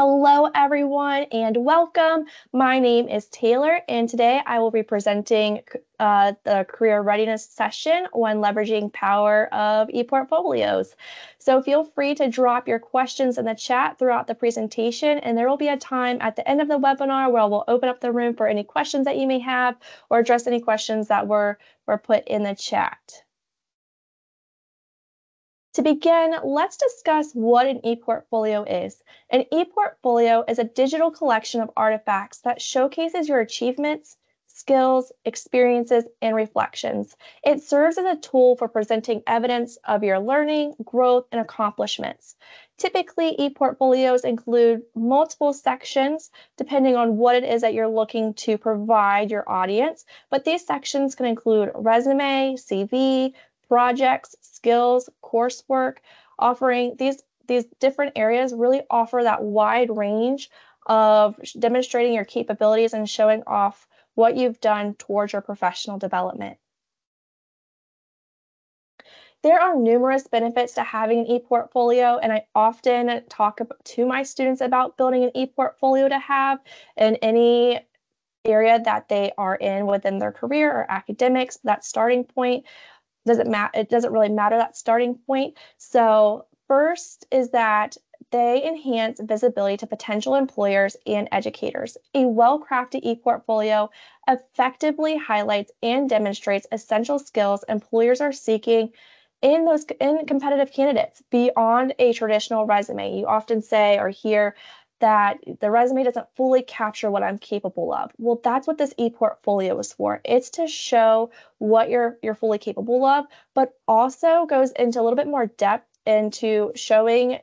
Hello, everyone, and welcome. My name is Taylor, and today I will be presenting uh, the career readiness session on leveraging power of ePortfolios. So feel free to drop your questions in the chat throughout the presentation, and there will be a time at the end of the webinar where we'll open up the room for any questions that you may have or address any questions that were, were put in the chat. To begin, let's discuss what an ePortfolio is. An ePortfolio is a digital collection of artifacts that showcases your achievements, skills, experiences, and reflections. It serves as a tool for presenting evidence of your learning, growth, and accomplishments. Typically, ePortfolios include multiple sections depending on what it is that you're looking to provide your audience, but these sections can include resume, CV, projects, skills, coursework, offering these these different areas really offer that wide range of demonstrating your capabilities and showing off what you've done towards your professional development. There are numerous benefits to having an e-portfolio, and I often talk to my students about building an e-portfolio to have in any area that they are in within their career or academics, that starting point doesn't matter it doesn't really matter that starting point so first is that they enhance visibility to potential employers and educators. A well crafted e portfolio effectively highlights and demonstrates essential skills employers are seeking in those in competitive candidates beyond a traditional resume. You often say or hear that the resume doesn't fully capture what I'm capable of. Well, that's what this e-portfolio is for. It's to show what you're you're fully capable of, but also goes into a little bit more depth into showing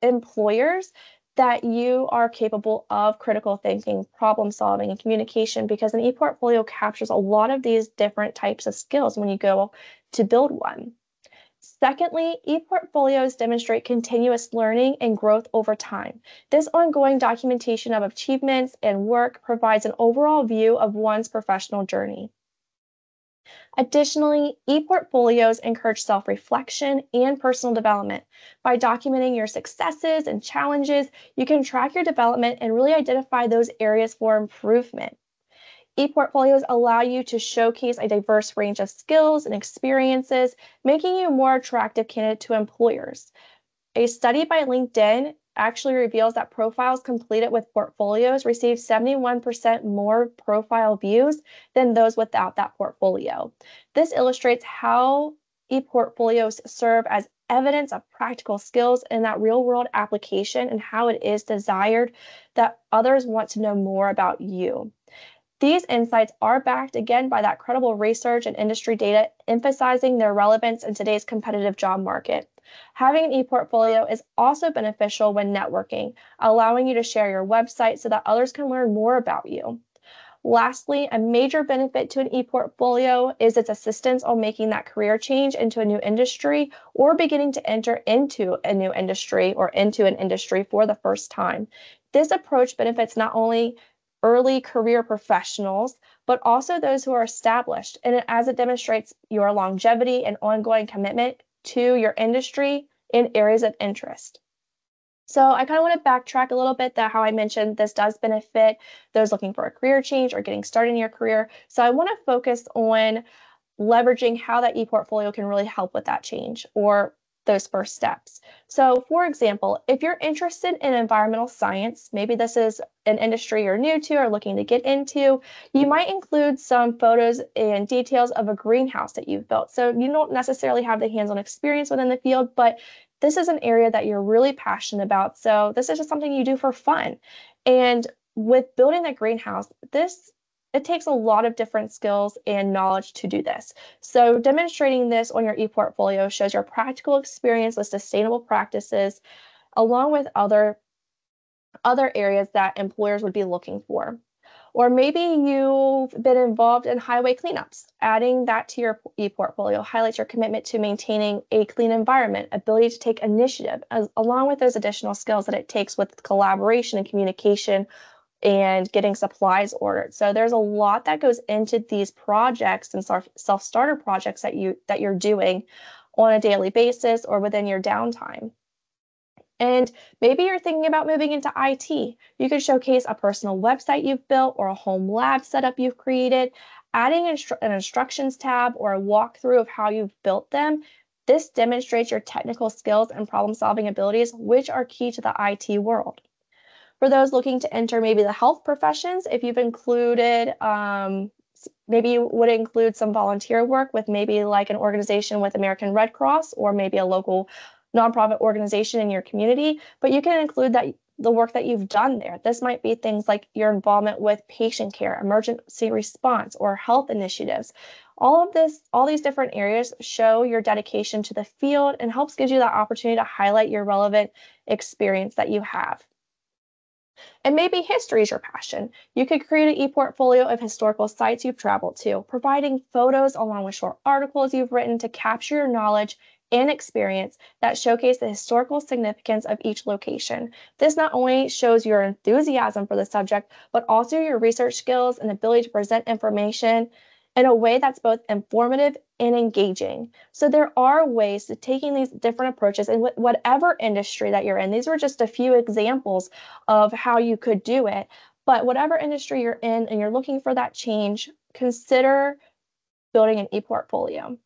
employers that you are capable of critical thinking, problem solving, and communication because an e-portfolio captures a lot of these different types of skills when you go to build one. Secondly, e-portfolios demonstrate continuous learning and growth over time. This ongoing documentation of achievements and work provides an overall view of one's professional journey. Additionally, e-portfolios encourage self-reflection and personal development. By documenting your successes and challenges, you can track your development and really identify those areas for improvement. E-portfolios allow you to showcase a diverse range of skills and experiences, making you a more attractive candidate to employers. A study by LinkedIn actually reveals that profiles completed with portfolios receive 71% more profile views than those without that portfolio. This illustrates how e-portfolios serve as evidence of practical skills in that real world application and how it is desired that others want to know more about you. These insights are backed again by that credible research and industry data, emphasizing their relevance in today's competitive job market. Having an e-portfolio is also beneficial when networking, allowing you to share your website so that others can learn more about you. Lastly, a major benefit to an e-portfolio is its assistance on making that career change into a new industry or beginning to enter into a new industry or into an industry for the first time. This approach benefits not only early career professionals, but also those who are established, and as it demonstrates your longevity and ongoing commitment to your industry in areas of interest. So I kind of want to backtrack a little bit that how I mentioned this does benefit those looking for a career change or getting started in your career. So I want to focus on leveraging how that e-portfolio can really help with that change or those first steps. So, for example, if you're interested in environmental science, maybe this is an industry you're new to or looking to get into, you might include some photos and details of a greenhouse that you've built. So, you don't necessarily have the hands on experience within the field, but this is an area that you're really passionate about. So, this is just something you do for fun. And with building that greenhouse, this it takes a lot of different skills and knowledge to do this. So demonstrating this on your ePortfolio shows your practical experience with sustainable practices along with other other areas that employers would be looking for. Or maybe you've been involved in highway cleanups. Adding that to your e-portfolio highlights your commitment to maintaining a clean environment, ability to take initiative, as, along with those additional skills that it takes with collaboration and communication and getting supplies ordered. So there's a lot that goes into these projects and self-starter projects that you that you're doing on a daily basis or within your downtime. And maybe you're thinking about moving into IT. You could showcase a personal website you've built or a home lab setup you've created. Adding an instructions tab or a walkthrough of how you've built them this demonstrates your technical skills and problem solving abilities, which are key to the IT world. For those looking to enter maybe the health professions, if you've included, um, maybe you would include some volunteer work with maybe like an organization with American Red Cross or maybe a local nonprofit organization in your community, but you can include that the work that you've done there. This might be things like your involvement with patient care, emergency response, or health initiatives. All of this, all these different areas show your dedication to the field and helps gives you that opportunity to highlight your relevant experience that you have. And maybe history is your passion. You could create an e-portfolio of historical sites you've traveled to, providing photos along with short articles you've written to capture your knowledge and experience that showcase the historical significance of each location. This not only shows your enthusiasm for the subject, but also your research skills and ability to present information in a way that's both informative and engaging. So there are ways to taking these different approaches in whatever industry that you're in. These were just a few examples of how you could do it. But whatever industry you're in and you're looking for that change, consider building an e-portfolio.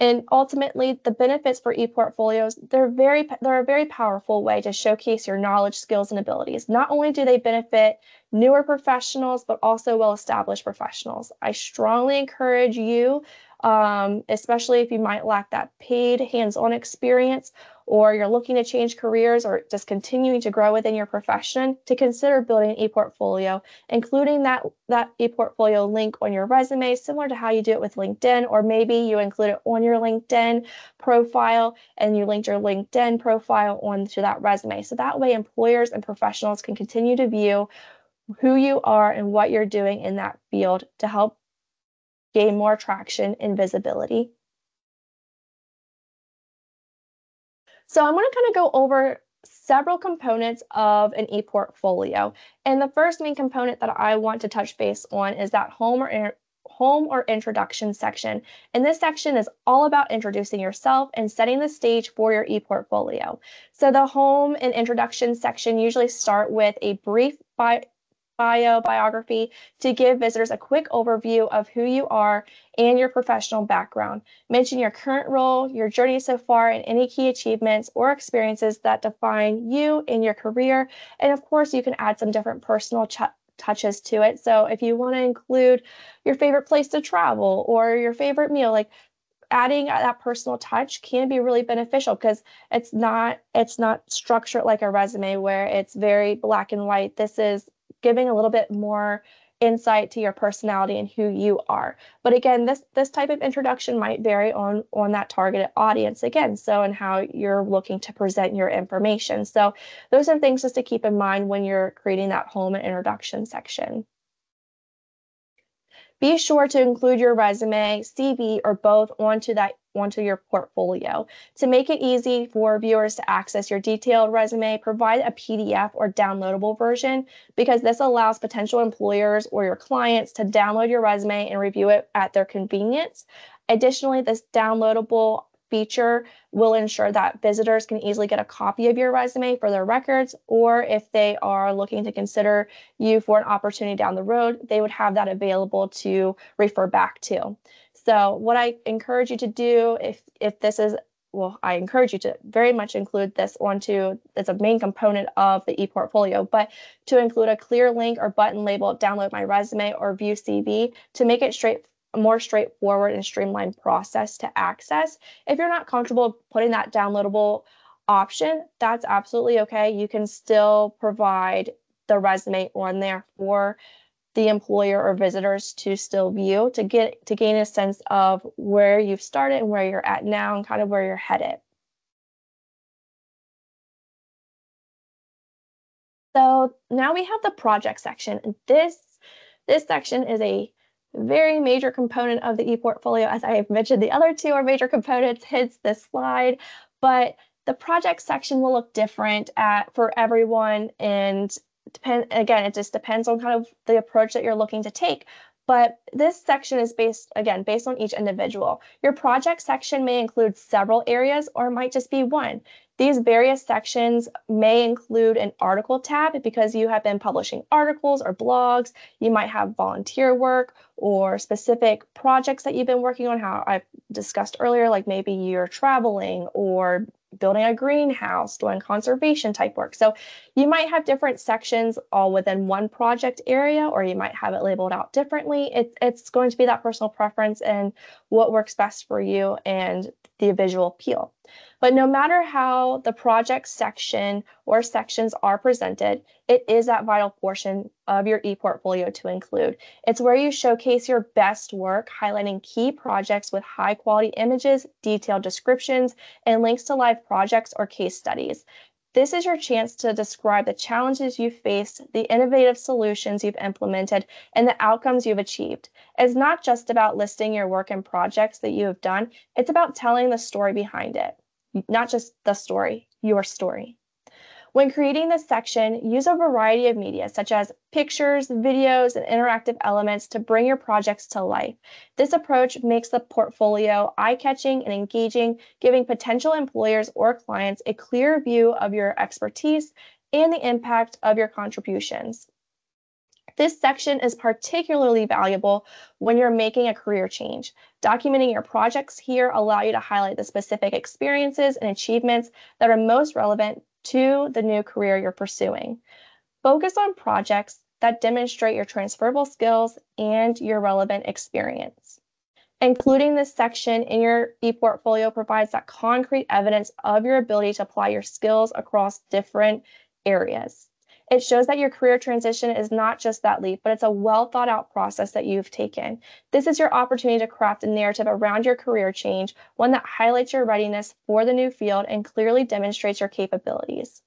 And ultimately, the benefits for ePortfolios, they're very they're a very powerful way to showcase your knowledge, skills, and abilities. Not only do they benefit newer professionals, but also well-established professionals. I strongly encourage you um, especially if you might lack that paid hands-on experience or you're looking to change careers or just continuing to grow within your profession to consider building an e-portfolio including that that e-portfolio link on your resume similar to how you do it with linkedin or maybe you include it on your linkedin profile and you linked your linkedin profile onto that resume so that way employers and professionals can continue to view who you are and what you're doing in that field to help gain more traction and visibility. So I'm going to kind of go over several components of an e-portfolio. And the first main component that I want to touch base on is that home or home or introduction section. And this section is all about introducing yourself and setting the stage for your e-portfolio. So the home and introduction section usually start with a brief bio bio biography to give visitors a quick overview of who you are and your professional background. Mention your current role, your journey so far, and any key achievements or experiences that define you in your career. And of course, you can add some different personal ch- touches to it. So if you want to include your favorite place to travel or your favorite meal, like adding that personal touch can be really beneficial because it's not it's not structured like a resume where it's very black and white this is giving a little bit more insight to your personality and who you are. But again, this this type of introduction might vary on on that targeted audience again, so and how you're looking to present your information. So those are things just to keep in mind when you're creating that home and introduction section. Be sure to include your resume, CV, or both onto that onto your portfolio. To make it easy for viewers to access your detailed resume, provide a PDF or downloadable version because this allows potential employers or your clients to download your resume and review it at their convenience. Additionally, this downloadable feature will ensure that visitors can easily get a copy of your resume for their records, or if they are looking to consider you for an opportunity down the road, they would have that available to refer back to. So what I encourage you to do if if this is well, I encourage you to very much include this onto as a main component of the e-portfolio, but to include a clear link or button labeled download my resume or view CV to make it straight more straightforward and streamlined process to access. If you're not comfortable putting that downloadable option, that's absolutely okay. You can still provide the resume on there for the employer or visitors to still view to get to gain a sense of where you've started and where you're at now and kind of where you're headed. So now we have the project section. This this section is a very major component of the ePortfolio. As I have mentioned, the other two are major components, hence this slide. But the project section will look different at, for everyone and depend again it just depends on kind of the approach that you're looking to take but this section is based again based on each individual your project section may include several areas or might just be one These various sections may include an article tab because you have been publishing articles or blogs. You might have volunteer work or specific projects that you've been working on, how I've discussed earlier, like maybe you're traveling or building a greenhouse, doing conservation type work. So you might have different sections all within one project area, or you might have it labeled out differently. It, it's going to be that personal preference and what works best for you and the visual appeal. But no matter how the project section or sections are presented, it is that vital portion of your ePortfolio to include. It's where you showcase your best work, highlighting key projects with high quality images, detailed descriptions, and links to live projects or case studies. This is your chance to describe the challenges you've faced, the innovative solutions you've implemented, and the outcomes you've achieved. It's not just about listing your work and projects that you have done, it's about telling the story behind it not just the story, your story. When creating this section, use a variety of media such as pictures, videos, and interactive elements to bring your projects to life. This approach makes the portfolio eye-catching and engaging, giving potential employers or clients a clear view of your expertise and the impact of your contributions. This section is particularly valuable when you're making a career change. Documenting your projects here allow you to highlight the specific experiences and achievements that are most relevant to the new career you're pursuing. Focus on projects that demonstrate your transferable skills and your relevant experience. Including this section in your ePortfolio provides that concrete evidence of your ability to apply your skills across different areas. It shows that your career transition is not just that leap, but it's a well thought out process that you've taken. This is your opportunity to craft a narrative around your career change, one that highlights your readiness for the new field and clearly demonstrates your capabilities.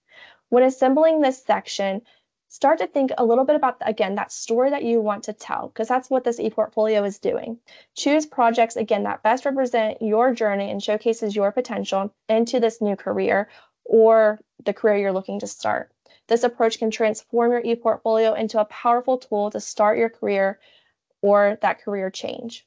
When assembling this section, start to think a little bit about, again, that story that you want to tell, because that's what this ePortfolio is doing. Choose projects, again, that best represent your journey and showcases your potential into this new career or the career you're looking to start. This approach can transform your ePortfolio into a powerful tool to start your career or that career change.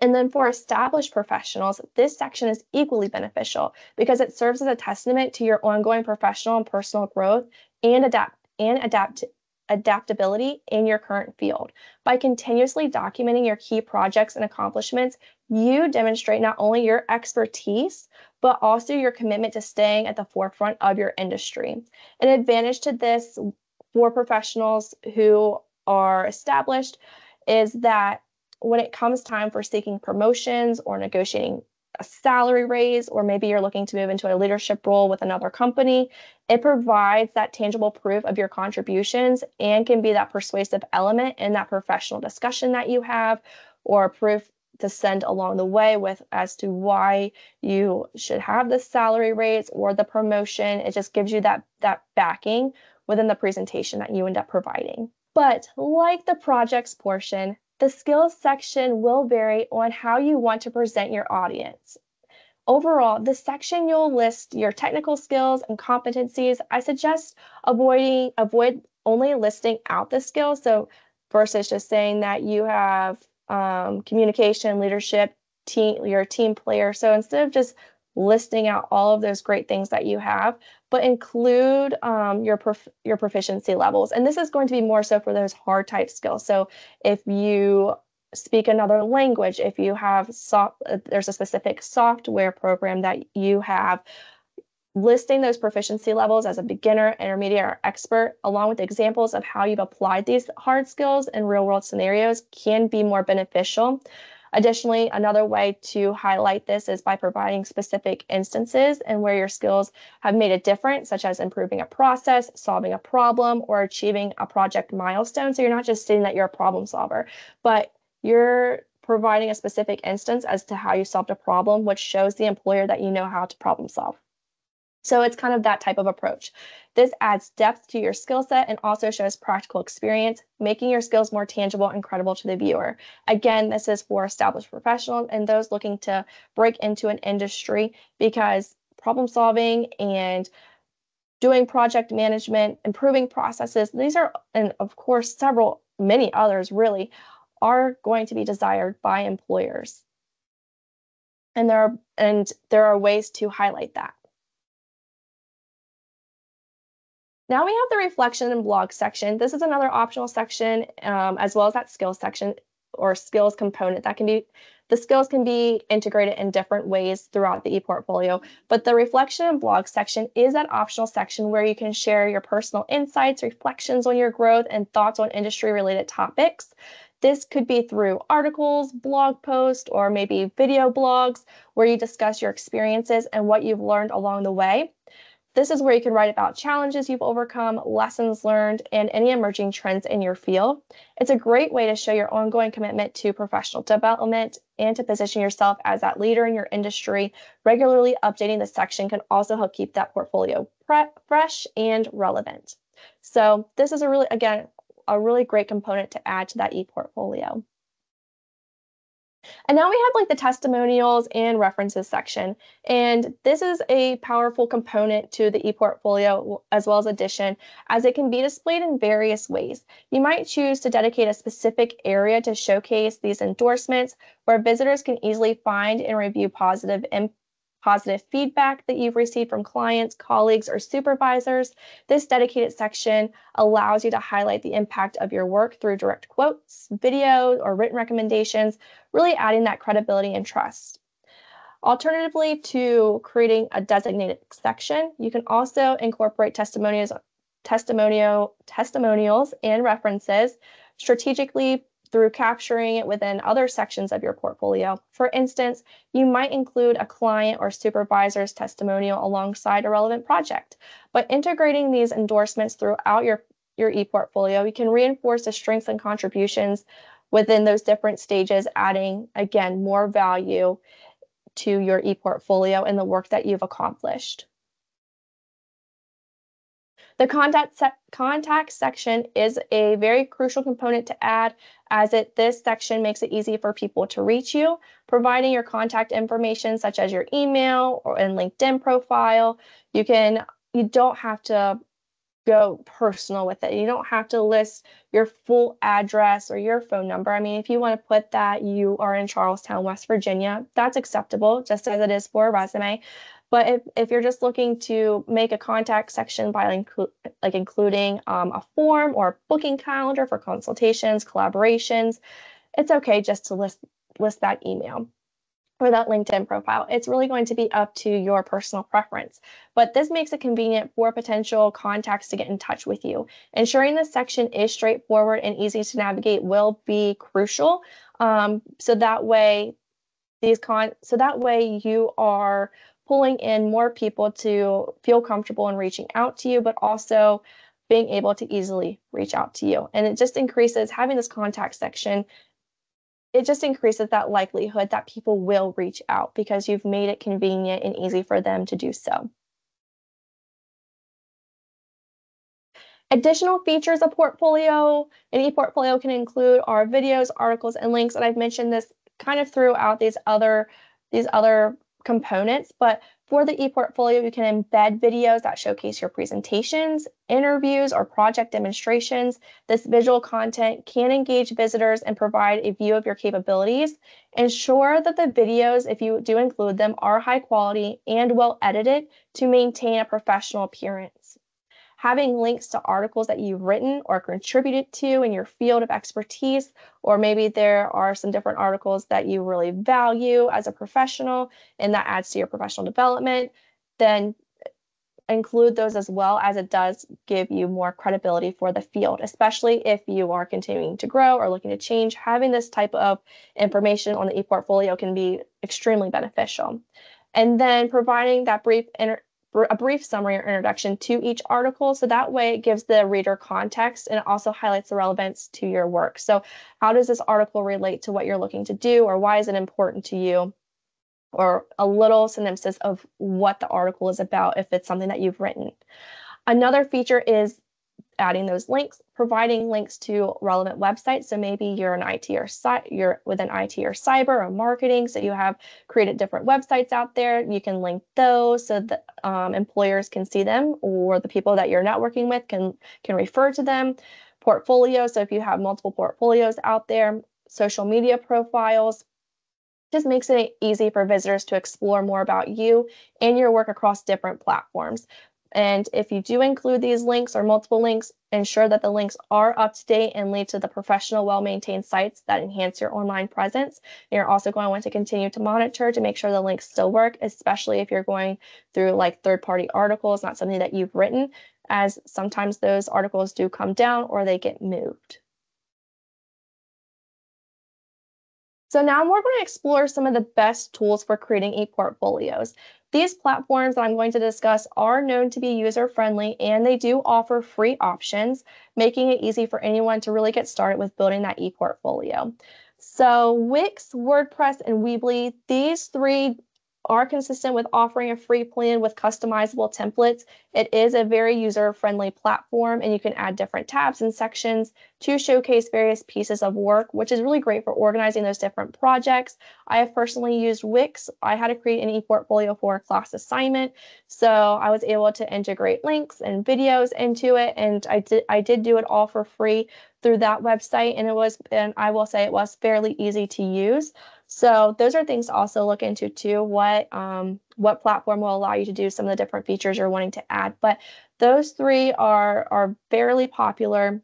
And then for established professionals, this section is equally beneficial because it serves as a testament to your ongoing professional and personal growth and adapt and adapt adaptability in your current field. By continuously documenting your key projects and accomplishments, you demonstrate not only your expertise, but also your commitment to staying at the forefront of your industry. An advantage to this for professionals who are established is that when it comes time for seeking promotions or negotiating a salary raise, or maybe you're looking to move into a leadership role with another company, it provides that tangible proof of your contributions and can be that persuasive element in that professional discussion that you have, or proof to send along the way with as to why you should have the salary raise or the promotion. It just gives you that that backing within the presentation that you end up providing. But like the projects portion, the skills section will vary on how you want to present your audience. Overall, this section you'll list your technical skills and competencies. I suggest avoiding avoid only listing out the skills. So versus just saying that you have um, communication, leadership, team, you're a team player. So instead of just listing out all of those great things that you have, but include um, your prof- your proficiency levels. And this is going to be more so for those hard type skills. So if you speak another language, if you have soft, uh, there's a specific software program that you have. Listing those proficiency levels as a beginner, intermediate, or expert, along with examples of how you've applied these hard skills in real world scenarios, can be more beneficial. Additionally, another way to highlight this is by providing specific instances and where your skills have made a difference, such as improving a process, solving a problem, or achieving a project milestone. So you're not just stating that you're a problem solver, but you're providing a specific instance as to how you solved a problem, which shows the employer that you know how to problem solve. So it's kind of that type of approach. This adds depth to your skill set and also shows practical experience, making your skills more tangible and credible to the viewer. Again, this is for established professionals and those looking to break into an industry because problem solving and doing project management, improving processes, these are, and of course, several, many others really, are going to be desired by employers. And there are, and there are ways to highlight that. Now we have the reflection and blog section. This is another optional section um, as well as that skills section or skills component that can be the skills can be integrated in different ways throughout the ePortfolio, but the reflection and blog section is that optional section where you can share your personal insights, reflections on your growth, and thoughts on industry related topics. This could be through articles, blog posts, or maybe video blogs where you discuss your experiences and what you've learned along the way. This is where you can write about challenges you've overcome, lessons learned, and any emerging trends in your field. It's a great way to show your ongoing commitment to professional development and to position yourself as that leader in your industry. Regularly updating the section can also help keep that portfolio fresh and relevant. So this is a really, again, a really great component to add to that e-portfolio. And now we have like the testimonials and references section. And this is a powerful component to the ePortfolio as well as Edition, as it can be displayed in various ways. You might choose to dedicate a specific area to showcase these endorsements where visitors can easily find and review positive positive feedback that you've received from clients, colleagues, or supervisors. This dedicated section allows you to highlight the impact of your work through direct quotes, videos, or written recommendations, really adding that credibility and trust. Alternatively to creating a designated section, you can also incorporate testimonials, testimonial, testimonials and references strategically through capturing it within other sections of your portfolio. For instance, you might include a client or supervisor's testimonial alongside a relevant project. By integrating these endorsements throughout your, your ePortfolio, you can reinforce the strengths and contributions within those different stages, adding, again, more value to your ePortfolio and the work that you've accomplished. The contact, se contact section is a very crucial component to add as it this section makes it easy for people to reach you, providing your contact information such as your email or in LinkedIn profile. You can you don't have to go personal with it. You don't have to list your full address or your phone number. I mean, if you want to put that you are in Charles Town, West Virginia, that's acceptable, just as it is for a resume. But if, if you're just looking to make a contact section by inclu- like including um, a form or a booking calendar for consultations, collaborations, it's okay just to list list that email or that LinkedIn profile. It's really going to be up to your personal preference. But this makes it convenient for potential contacts to get in touch with you. Ensuring this section is straightforward and easy to navigate will be crucial. Um, so that way, these con so that way you are pulling in more people to feel comfortable in reaching out to you, but also being able to easily reach out to you. And it just increases having this contact section. It just increases that likelihood that people will reach out because you've made it convenient and easy for them to do so. Additional features of portfolio, an e-portfolio can include our videos, articles, and links. And I've mentioned this kind of throughout these other these other components, but for the ePortfolio, you can embed videos that showcase your presentations, interviews, or project demonstrations. This visual content can engage visitors and provide a view of your capabilities. Ensure that the videos, if you do include them, are high quality and well edited to maintain a professional appearance having links to articles that you've written or contributed to in your field of expertise, or maybe there are some different articles that you really value as a professional and that adds to your professional development, then include those as well as it does give you more credibility for the field, especially if you are continuing to grow or looking to change. Having this type of information on the ePortfolio can be extremely beneficial. And then providing that brief inter- a brief summary or introduction to each article. So that way it gives the reader context and it also highlights the relevance to your work. So how does this article relate to what you're looking to do or why is it important to you? Or a little synopsis of what the article is about if it's something that you've written. Another feature is adding those links, providing links to relevant websites. So maybe you're an IT or you're within IT or cyber or marketing, so you have created different websites out there. You can link those so that um, employers can see them, or the people that you're networking with can can refer to them. Portfolio. So if you have multiple portfolios out there, social media profiles, just makes it easy for visitors to explore more about you and your work across different platforms And if you do include these links or multiple links, ensure that the links are up to date and lead to the professional, well maintained sites that enhance your online presence. And you're also going to want to continue to monitor to make sure the links still work, especially if you're going through like third party articles, not something that you've written, as sometimes those articles do come down or they get moved. So now we're going to explore some of the best tools for creating e-portfolios. These platforms that I'm going to discuss are known to be user-friendly and they do offer free options, making it easy for anyone to really get started with building that e-portfolio. So Wix, WordPress, and Weebly, these three are consistent with offering a free plan with customizable templates. It is a very user friendly platform, and you can add different tabs and sections to showcase various pieces of work, which is really great for organizing those different projects. I have personally used Wix. I had to create an e-portfolio for a class assignment, so I was able to integrate links and videos into it, and I did I did do it all for free through that website, and it was and I will say it was fairly easy to use. So those are things to also look into too. What um, what platform will allow you to do some of the different features you're wanting to add. But those three are are fairly popular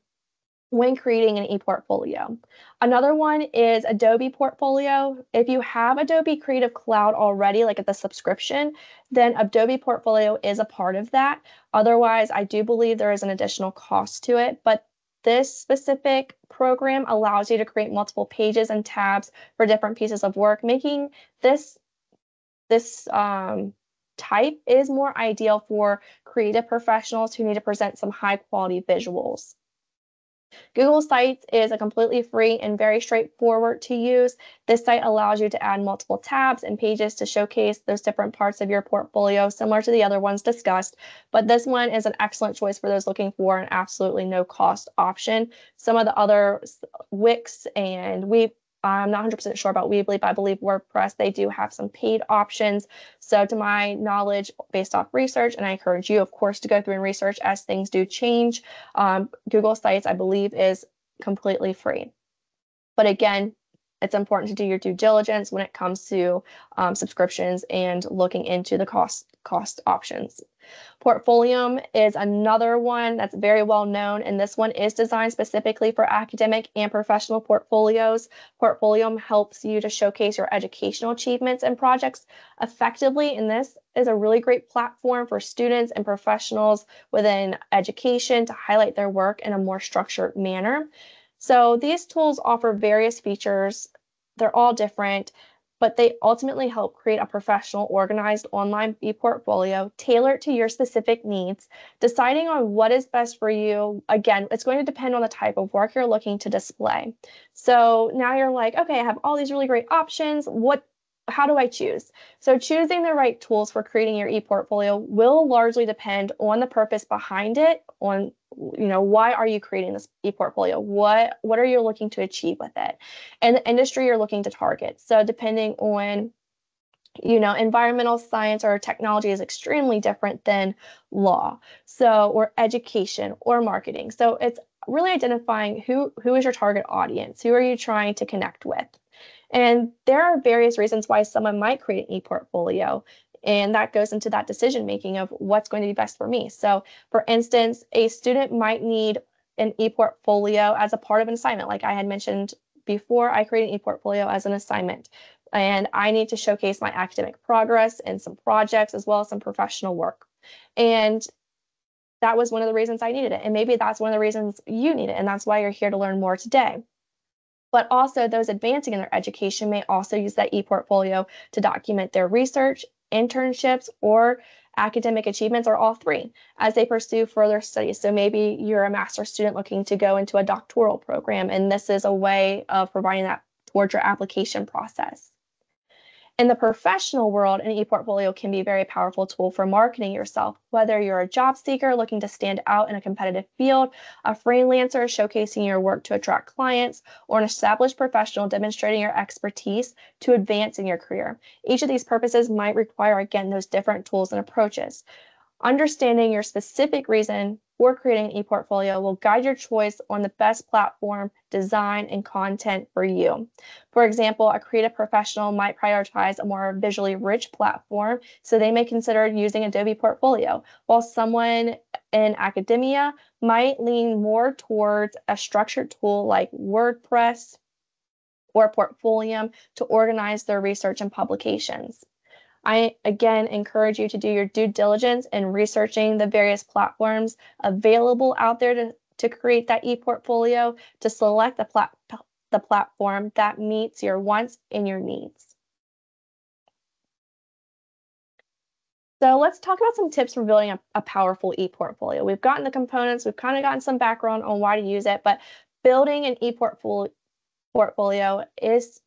when creating an e-portfolio. Another one is Adobe Portfolio. If you have Adobe Creative Cloud already, like at the subscription, then Adobe Portfolio is a part of that. Otherwise, I do believe there is an additional cost to it, but this specific program allows you to create multiple pages and tabs for different pieces of work, making this this um, type is more ideal for creative professionals who need to present some high quality visuals. Google Sites is a completely free and very straightforward to use. This site allows you to add multiple tabs and pages to showcase those different parts of your portfolio, similar to the other ones discussed. But this one is an excellent choice for those looking for an absolutely no cost option. Some of the other Wix and we I'm not 100% sure about Weebly, but I believe WordPress, they do have some paid options. So, to my knowledge, based off research, and I encourage you, of course, to go through and research as things do change, um, Google Sites, I believe, is completely free. But again, it's important to do your due diligence when it comes to um, subscriptions and looking into the cost cost options. Portfolium is another one that's very well known, and this one is designed specifically for academic and professional portfolios. Portfolium helps you to showcase your educational achievements and projects effectively, and this is a really great platform for students and professionals within education to highlight their work in a more structured manner. So these tools offer various features. They're all different but they ultimately help create a professional, organized online e-portfolio tailored to your specific needs. Deciding on what is best for you, again, it's going to depend on the type of work you're looking to display. So now you're like, okay, I have all these really great options. What how do I choose? So choosing the right tools for creating your e-portfolio will largely depend on the purpose behind it, on you know why are you creating this e-portfolio? What what are you looking to achieve with it? And the industry you're looking to target. So depending on you know environmental science or technology is extremely different than law. So or education or marketing. So it's really identifying who who is your target audience? Who are you trying to connect with and there are various reasons why someone might create an e-portfolio and that goes into that decision making of what's going to be best for me. So, for instance, a student might need an e-portfolio as a part of an assignment. Like I had mentioned before, I create an e-portfolio as an assignment. And I need to showcase my academic progress and some projects as well as some professional work. And that was one of the reasons I needed it. And maybe that's one of the reasons you need it. And that's why you're here to learn more today. But also, those advancing in their education may also use that e portfolio to document their research internships, or academic achievements, or all three, as they pursue further studies. So maybe you're a master's student looking to go into a doctoral program, and this is a way of providing that towards your application process. In the professional world, an e-portfolio can be a very powerful tool for marketing yourself, whether you're a job seeker looking to stand out in a competitive field, a freelancer showcasing your work to attract clients, or an established professional demonstrating your expertise to advance in your career. Each of these purposes might require, again, those different tools and approaches. Understanding your specific reason for creating an e-portfolio will guide your choice on the best platform, design, and content for you. For example, a creative professional might prioritize a more visually rich platform, so they may consider using Adobe Portfolio, while someone in academia might lean more towards a structured tool like WordPress or Portfolium to organize their research and publications. I again encourage you to do your due diligence in researching the various platforms available out there to, to create that e-portfolio to select the, plat- the platform that meets your wants and your needs. So let's talk about some tips for building a, a powerful e-portfolio. We've gotten the components, we've kind of gotten some background on why to use it, but building an e-portfolio portfolio is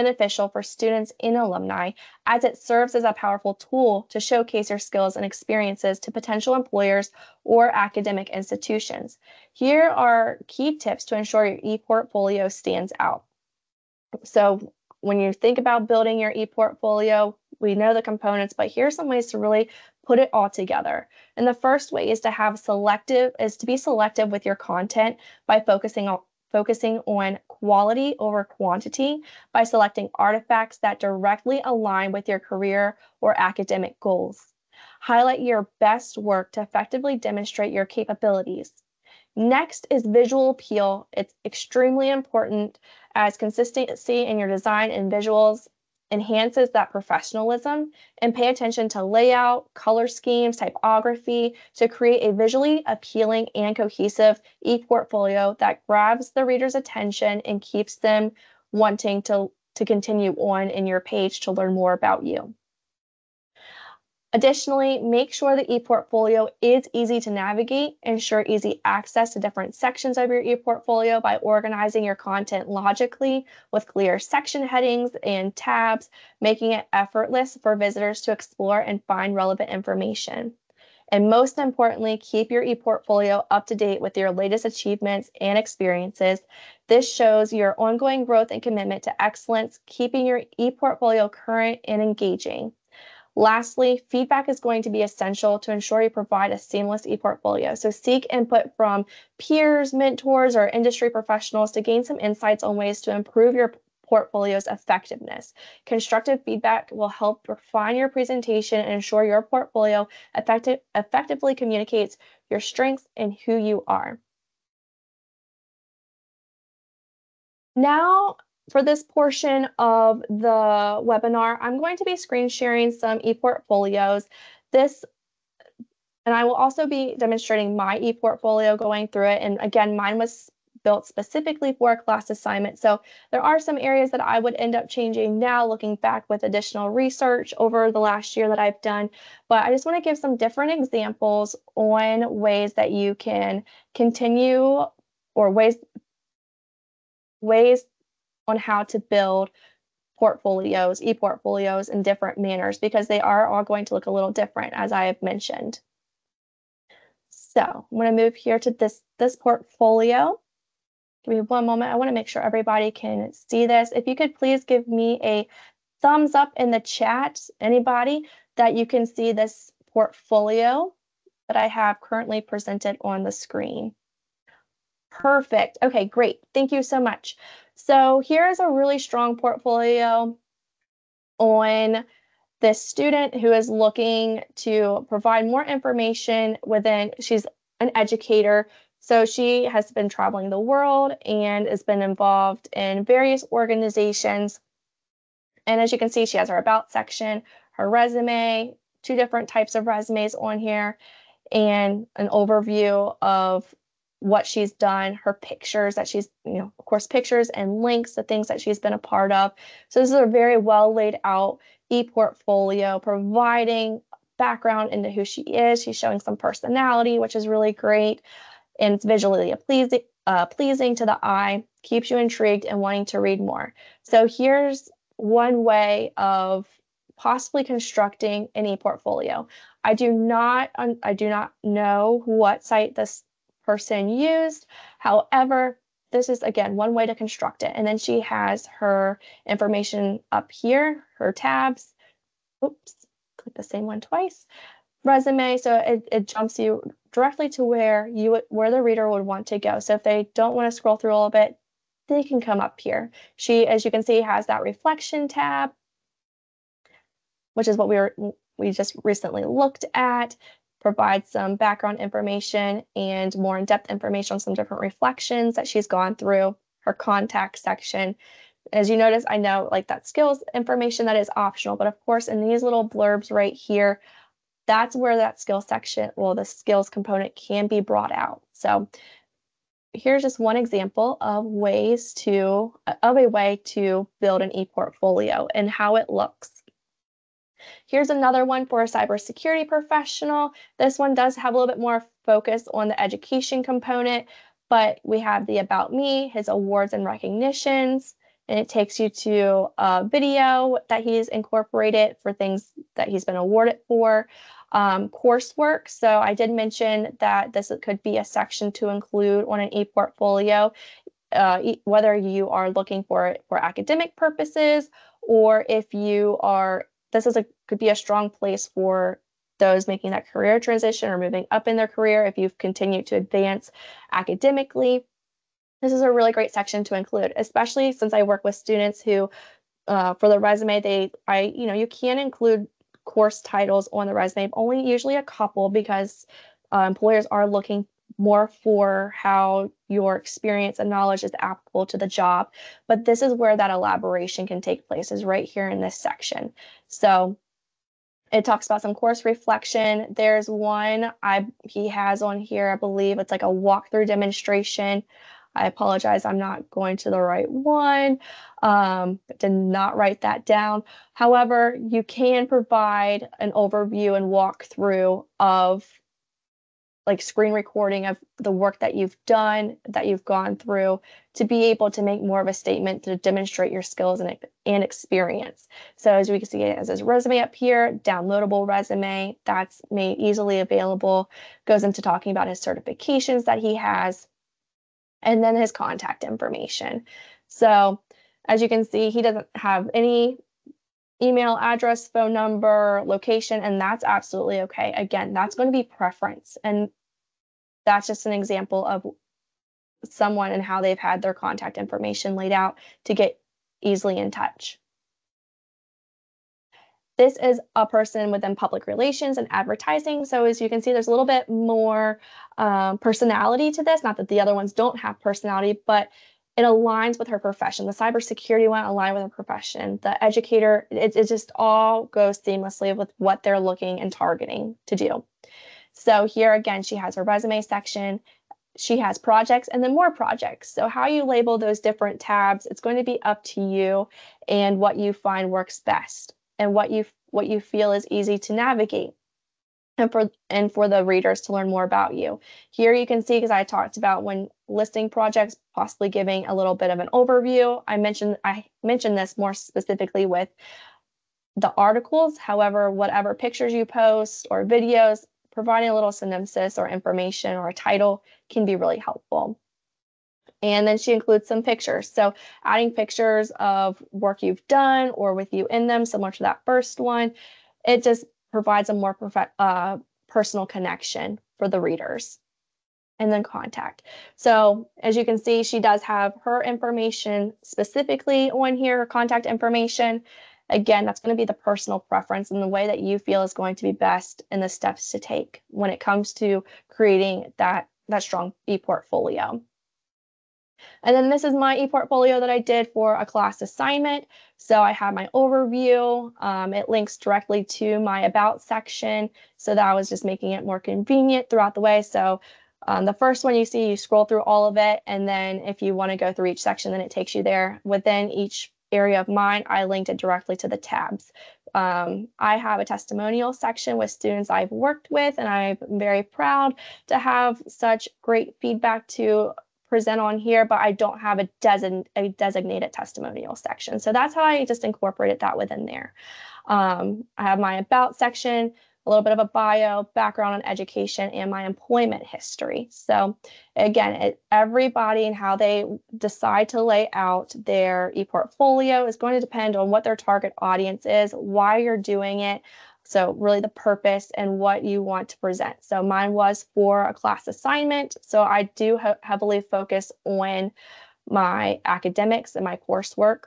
beneficial for students and alumni as it serves as a powerful tool to showcase your skills and experiences to potential employers or academic institutions. Here are key tips to ensure your e-portfolio stands out. So when you think about building your e-portfolio, we know the components, but here are some ways to really put it all together. And the first way is to have selective is to be selective with your content by focusing on focusing on quality over quantity by selecting artifacts that directly align with your career or academic goals. Highlight your best work to effectively demonstrate your capabilities. Next is visual appeal. It's extremely important as consistency in your design and visuals enhances that professionalism and pay attention to layout, color schemes, typography to create a visually appealing and cohesive e-portfolio that grabs the reader's attention and keeps them wanting to, to continue on in your page to learn more about you. Additionally, make sure the ePortfolio is easy to navigate. Ensure easy access to different sections of your ePortfolio by organizing your content logically with clear section headings and tabs, making it effortless for visitors to explore and find relevant information. And most importantly, keep your ePortfolio up to date with your latest achievements and experiences. This shows your ongoing growth and commitment to excellence, keeping your ePortfolio current and engaging. Lastly, feedback is going to be essential to ensure you provide a seamless ePortfolio. So seek input from peers, mentors, or industry professionals to gain some insights on ways to improve your portfolio's effectiveness. Constructive feedback will help refine your presentation and ensure your portfolio effective, effectively communicates your strengths and who you are. Now, for this portion of the webinar, I'm going to be screen sharing some ePortfolios. This, and I will also be demonstrating my ePortfolio going through it. And again, mine was built specifically for a class assignment. So there are some areas that I would end up changing now looking back with additional research over the last year that I've done. But I just want to give some different examples on ways that you can continue or ways ways on how to build portfolios, e-portfolios in different manners because they are all going to look a little different as I have mentioned. So I'm going to move here to this, this portfolio. Give me one moment. I want to make sure everybody can see this. If you could please give me a thumbs up in the chat, anybody, that you can see this portfolio that I have currently presented on the screen. Perfect. Okay, great. Thank you so much. So here is a really strong portfolio on this student who is looking to provide more information within, she's an educator. So she has been traveling the world and has been involved in various organizations. And as you can see, she has her about section, her resume, two different types of resumes on here, and an overview of what she's done, her pictures that she's, you know, of course, pictures and links the things that she's been a part of. So this is a very well laid out e-portfolio providing background into who she is. She's showing some personality, which is really great. And it's visually pleasing, uh, pleasing to the eye, keeps you intrigued and wanting to read more. So here's one way of possibly constructing an e-portfolio. I do not I do not know what site this person used. However, this is again one way to construct it. And then she has her information up here, her tabs. Oops, click the same one twice. Resume, so it, it jumps you directly to where you where the reader would want to go. So if they don't want to scroll through all of it, they can come up here. She, as you can see, has that reflection tab, which is what we were we just recently looked at, provides some background information and more in-depth information on some different reflections that she's gone through, her contact section. As you notice, I know like that skills information that is optional, but of course in these little blurbs right here, that's where that skill section, well, the skills component can be brought out. So here's just one example of ways to, of a way to build an e-portfolio and how it looks. Here's another one for a cybersecurity professional. This one does have a little bit more focus on the education component, but we have the About Me, his awards and recognitions, and it takes you to a video that he's incorporated for things that he's been awarded for. Um, coursework. So I did mention that this could be a section to include on an e-portfolio, uh, whether you are looking for it for academic purposes or if you are, this is a could be a strong place for those making that career transition or moving up in their career if you've continued to advance academically. This is a really great section to include, especially since I work with students who, uh, for the resume, they, I, you know, you can include course titles on the resume, only usually a couple because uh, employers are looking more for how your experience and knowledge is applicable to the job. But this is where that elaboration can take place, is right here in this section. So it talks about some course reflection. There's one I he has on here, I believe it's like a walkthrough demonstration I apologize, I'm not going to the right one. Um, did not write that down. However, you can provide an overview and walkthrough of like screen recording of the work that you've done, that you've gone through, to be able to make more of a statement to demonstrate your skills and, and experience. So as we can see, it his resume up here, downloadable resume that's made easily available, goes into talking about his certifications that he has, and then his contact information. So as you can see, he doesn't have any email address, phone number, location, and that's absolutely okay. Again, that's going to be preference. And that's just an example of someone and how they've had their contact information laid out to get easily in touch. This is a person within public relations and advertising. So as you can see, there's a little bit more um, personality to this. Not that the other ones don't have personality, but it aligns with her profession. The cybersecurity one align with her profession. The educator, it, it just all goes seamlessly with what they're looking and targeting to do. So here again, she has her resume section. She has projects and then more projects. So how you label those different tabs, it's going to be up to you and what you find works best and what you what you feel is easy to navigate and for and for the readers to learn more about you. Here you can see because I talked about when listing projects possibly giving a little bit of an overview. I mentioned I mentioned this more specifically with the articles. However, whatever pictures you post or videos, providing a little synopsis or information or a title can be really helpful. And then she includes some pictures. So adding pictures of work you've done or with you in them, similar to that first one, it just provides a more perfect, uh, personal connection for the readers. And then contact. So as you can see, she does have her information specifically on here, her contact information. Again, that's going to be the personal preference and the way that you feel is going to be best and the steps to take when it comes to creating that, that strong e-portfolio. And then this is my e-portfolio that I did for a class assignment. So I have my overview. Um, it links directly to my about section. So that was just making it more convenient throughout the way. So um, the first one you see, you scroll through all of it. And then if you want to go through each section, then it takes you there. Within each area of mine, I linked it directly to the tabs. Um, I have a testimonial section with students I've worked with, and I'm very proud to have such great feedback to present on here, but I don't have a, design, a designated testimonial section. So that's how I just incorporated that within there. Um, I have my about section, a little bit of a bio, background on education, and my employment history. So again, it, everybody and how they decide to lay out their e-portfolio is going to depend on what their target audience is, why you're doing it. So, really, the purpose and what you want to present. So, mine was for a class assignment. So, I do heavily focus on my academics and my coursework.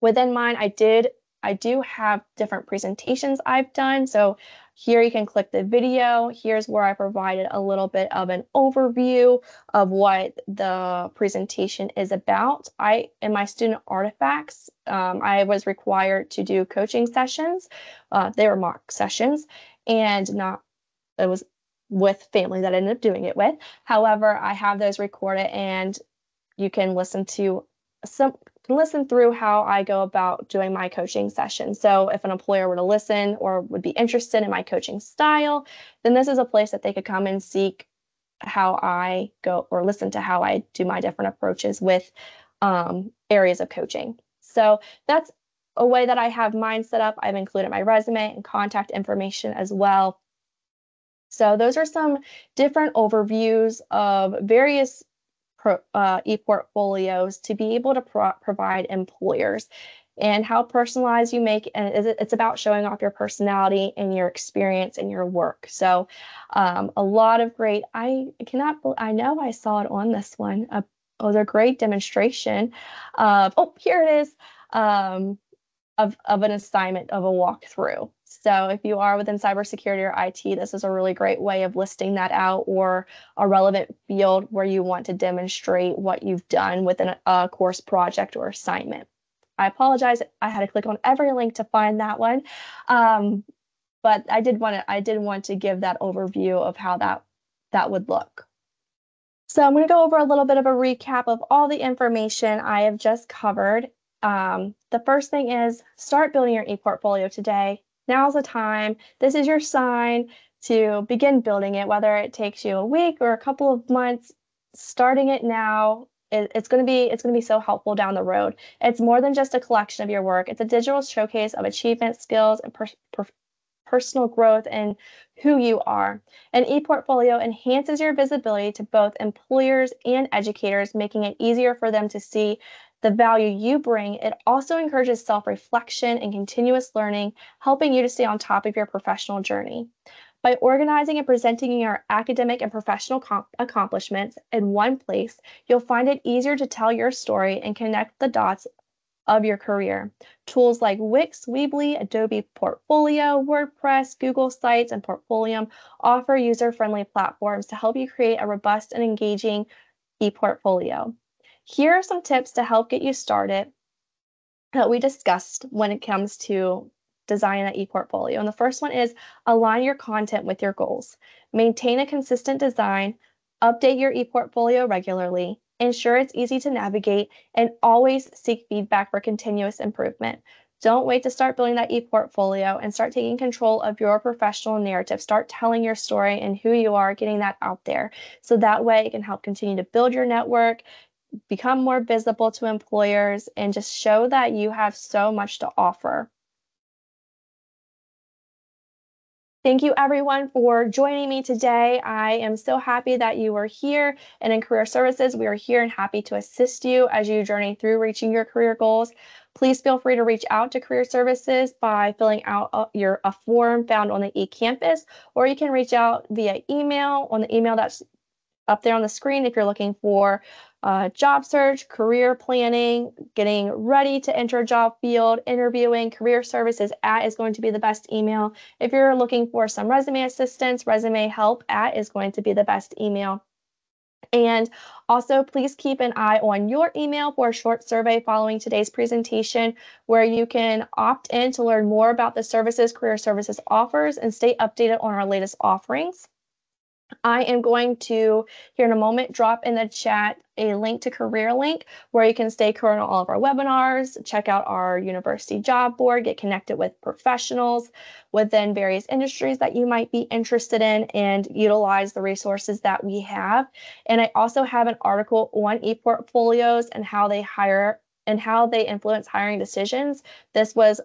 Within mine, I did I do have different presentations I've done. So here you can click the video. Here's where I provided a little bit of an overview of what the presentation is about. I, in my student artifacts, um, I was required to do coaching sessions. Uh, they were mock sessions and not, it was with family that I ended up doing it with. However, I have those recorded and you can listen to some can listen through how I go about doing my coaching session. So if an employer were to listen or would be interested in my coaching style, then this is a place that they could come and seek how I go or listen to how I do my different approaches with um, areas of coaching. So that's a way that I have mine set up. I've included my resume and contact information as well. So those are some different overviews of various uh, e-portfolios to be able to pro- provide employers and how personalized you make and it's about showing off your personality and your experience and your work. So um, a lot of great i cannot i know i saw it on this one uh, it was a great demonstration of oh here it is um, of, of an assignment of a walkthrough so if you are within cybersecurity or IT, this is a really great way of listing that out or a relevant field where you want to demonstrate what you've done within a course project or assignment. I apologize. I had to click on every link to find that one. Um, but I did want to I did want to give that overview of how that that would look. So I'm going to go over a little bit of a recap of all the information I have just covered. Um, the first thing is start building your e-portfolio today now's the time. This is your sign to begin building it, whether it takes you a week or a couple of months. Starting it now, it's going to be it's going to be so helpful down the road. It's more than just a collection of your work. It's a digital showcase of achievement, skills, and per, per, personal growth and who you are. An e-portfolio enhances your visibility to both employers and educators, making it easier for them to see the value you bring, it also encourages self reflection and continuous learning, helping you to stay on top of your professional journey. By organizing and presenting your academic and professional comp- accomplishments in one place, you'll find it easier to tell your story and connect the dots of your career. Tools like Wix, Weebly, Adobe Portfolio, WordPress, Google Sites, and Portfolium offer user friendly platforms to help you create a robust and engaging e portfolio. Here are some tips to help get you started that we discussed when it comes to designing an e-portfolio. And the first one is align your content with your goals. Maintain a consistent design, update your e-portfolio regularly, ensure it's easy to navigate, and always seek feedback for continuous improvement. Don't wait to start building that e-portfolio and start taking control of your professional narrative. Start telling your story and who you are, getting that out there. So that way it can help continue to build your network, become more visible to employers, and just show that you have so much to offer. Thank you everyone for joining me today. I am so happy that you are here and in Career Services, we are here and happy to assist you as you journey through reaching your career goals. Please feel free to reach out to Career Services by filling out a, your a form found on the eCampus, or you can reach out via email on the email that's up there on the screen if you're looking for uh, job search, career planning, getting ready to enter a job field, interviewing, career services at is going to be the best email. If you're looking for some resume assistance, resume help at is going to be the best email. And also, please keep an eye on your email for a short survey following today's presentation where you can opt in to learn more about the services Career Services offers and stay updated on our latest offerings. I am going to, here in a moment, drop in the chat a link to Career Link where you can stay current on all of our webinars, check out our university job board, get connected with professionals within various industries that you might be interested in, and utilize the resources that we have. And I also have an article on ePortfolios and how they hire and how they influence hiring decisions. This was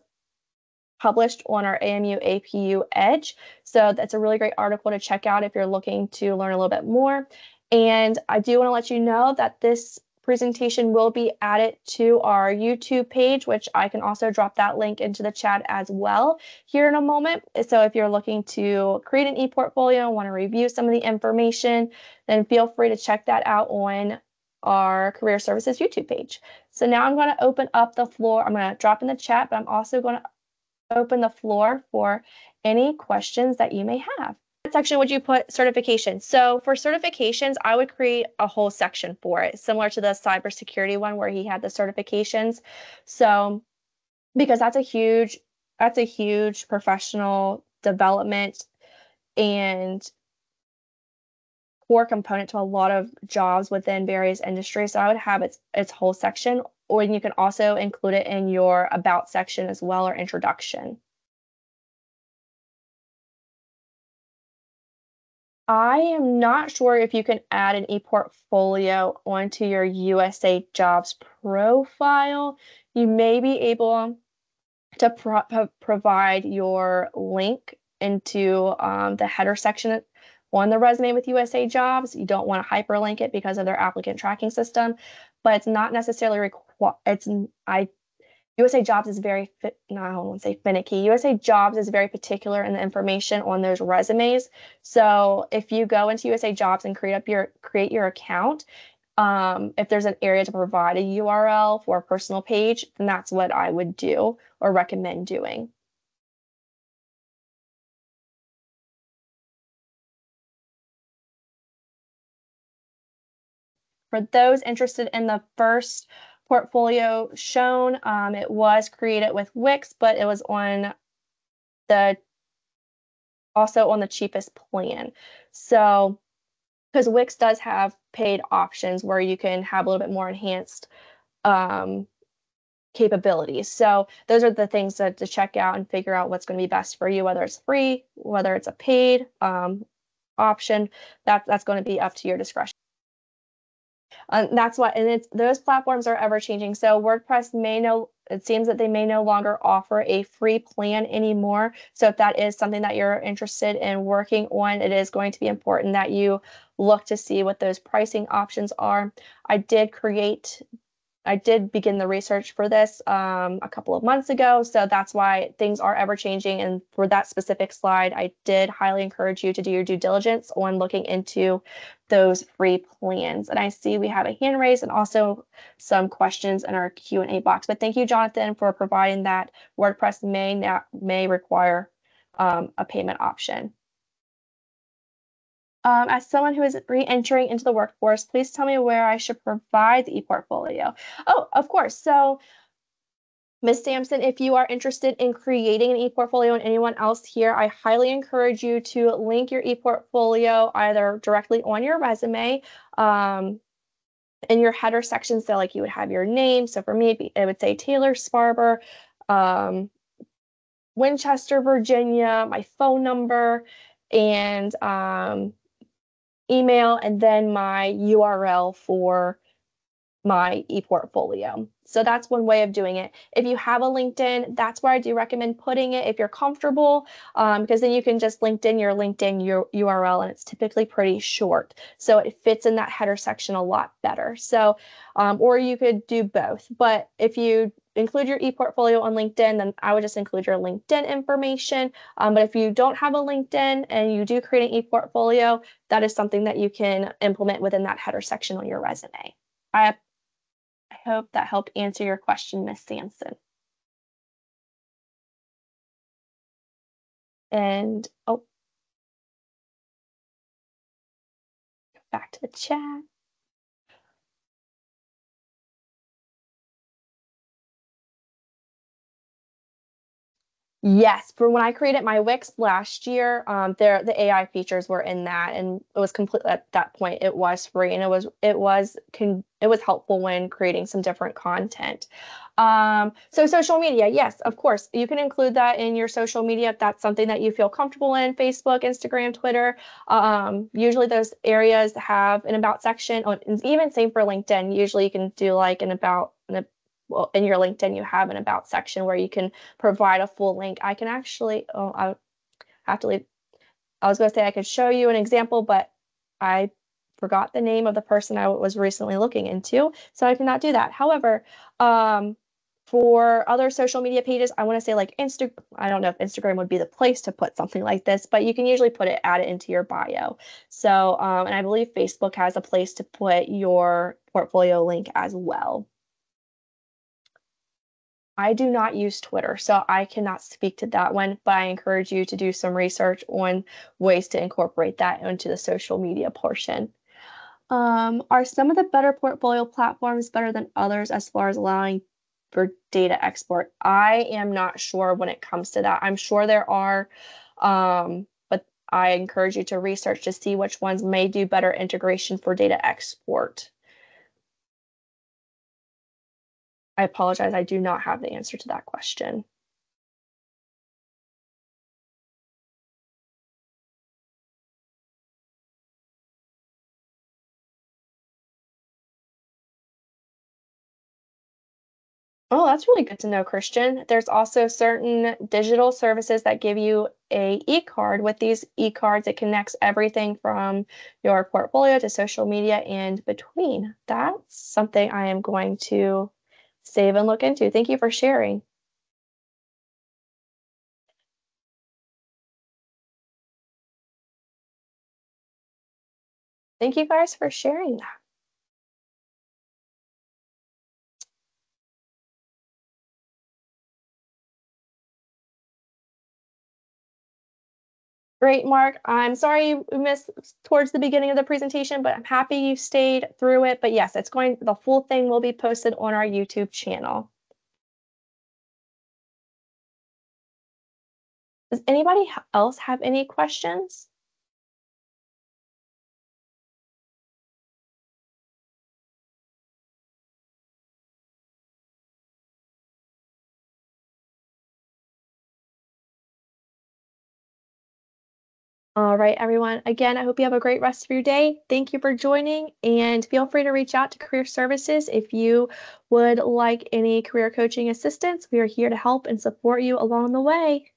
published on our AMU APU Edge. So that's a really great article to check out if you're looking to learn a little bit more. And I do want to let you know that this presentation will be added to our YouTube page, which I can also drop that link into the chat as well here in a moment. So if you're looking to create an e-portfolio and want to review some of the information, then feel free to check that out on our career services YouTube page. So now I'm going to open up the floor. I'm going to drop in the chat, but I'm also going to open the floor for any questions that you may have section would you put certifications? So for certifications, I would create a whole section for it, similar to the cybersecurity one where he had the certifications. So because that's a huge that's a huge professional development and core component to a lot of jobs within various industries. So I would have its its whole section, or you can also include it in your about section as well or introduction. I am not sure if you can add an ePortfolio onto your USA Jobs profile. You may be able to pro provide your link into um, the header section on the resume with USA Jobs. You don't want to hyperlink it because of their applicant tracking system, but it's not necessarily required. It's I USA Jobs is very, no, I won't say finicky. USA Jobs is very particular in the information on those resumes. So if you go into USA Jobs and create up your create your account, um, if there's an area to provide a URL for a personal page, then that's what I would do or recommend doing. For those interested in the first portfolio shown. Um, it was created with Wix, but it was on the also on the cheapest plan. So because Wix does have paid options where you can have a little bit more enhanced um, capabilities. So those are the things that to check out and figure out what's going to be best for you, whether it's free, whether it's a paid um, option. That that's going to be up to your discretion. Um, that's what, and it's those platforms are ever changing. So WordPress may know it seems that they may no longer offer a free plan anymore. So if that is something that you're interested in working on, it is going to be important that you look to see what those pricing options are. I did create I did begin the research for this um, a couple of months ago, so that's why things are ever changing. And for that specific slide, I did highly encourage you to do your due diligence on looking into those free plans. And I see we have a hand raise and also some questions in our Q&A box. But thank you, Jonathan, for providing that WordPress may, now, may require um, a payment option. Um, as someone who is re-entering into the workforce, please tell me where I should provide the e-portfolio. Oh, of course. So Ms. Sampson, if you are interested in creating an e-portfolio and anyone else here, I highly encourage you to link your e-portfolio either directly on your resume um, in your header section. So like you would have your name. So for me, it would say Taylor Sparber, um, Winchester, Virginia, my phone number, and um, email and then my URL for my ePortfolio. So that's one way of doing it. If you have a LinkedIn, that's where I do recommend putting it if you're comfortable, um, because then you can just LinkedIn your LinkedIn your URL and it's typically pretty short. So it fits in that header section a lot better. So, um, or you could do both. But if you include your ePortfolio on LinkedIn, then I would just include your LinkedIn information. Um, but if you don't have a LinkedIn and you do create an ePortfolio, that is something that you can implement within that header section on your resume. I, I hope that helped answer your question, Ms. Sampson. And, oh, back to the chat. Yes, for when I created my Wix last year, um, there the AI features were in that, and it was complete at that point. It was free, and it was it was con- it was helpful when creating some different content. Um, so social media, yes, of course, you can include that in your social media if that's something that you feel comfortable in. Facebook, Instagram, Twitter. Um, usually those areas have an about section, and even same for LinkedIn. Usually you can do like an about an well, in your LinkedIn, you have an about section where you can provide a full link. I can actually, oh, I have to leave. I was going to say I could show you an example, but I forgot the name of the person I was recently looking into, so I cannot do that. However, um, for other social media pages, I want to say like Insta. I don't know if Instagram would be the place to put something like this, but you can usually put it, add it into your bio. So, um, and I believe Facebook has a place to put your portfolio link as well. I do not use Twitter, so I cannot speak to that one, but I encourage you to do some research on ways to incorporate that into the social media portion. Um, are some of the better portfolio platforms better than others as far as allowing for data export. I am not sure when it comes to that. I'm sure there are, um, but I encourage you to research to see which ones may do better integration for data export. I apologize, I do not have the answer to that question. Oh, that's really good to know, Christian. There's also certain digital services that give you a e-card. With these e-cards, it connects everything from your portfolio to social media and between. That's something I am going to save and look into. Thank you for sharing. Thank you guys for sharing that. Great, Mark. I'm sorry you missed towards the beginning of the presentation, but I'm happy you stayed through it. But yes, it's going, the full thing will be posted on our YouTube channel. Does anybody else have any questions? All right, everyone. Again, I hope you have a great rest of your day. Thank you for joining and feel free to reach out to Career Services if you would like any career coaching assistance. We are here to help and support you along the way.